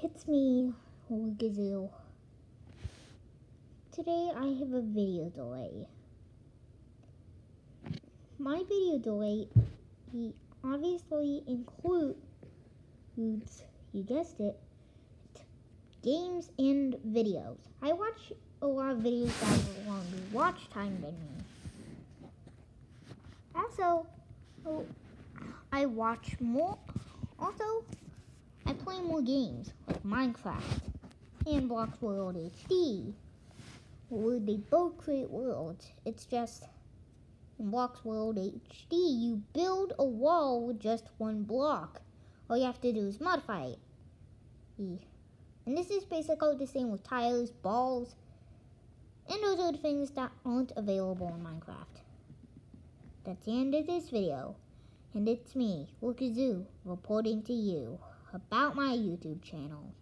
It's me, oh, Gazoo. Today I have a video delay. My video delay obviously includes, you guessed it, games and videos. I watch a lot of videos that have a longer watch time than me. Also, oh, I watch more. Also, more games like Minecraft and Blocksworld HD. Where they both create worlds. It's just in Blocksworld HD, you build a wall with just one block. All you have to do is modify it. And this is basically the same with tires, balls, and those are the things that aren't available in Minecraft. That's the end of this video. And it's me, Jacky Zhu, reporting to you about my YouTube channel.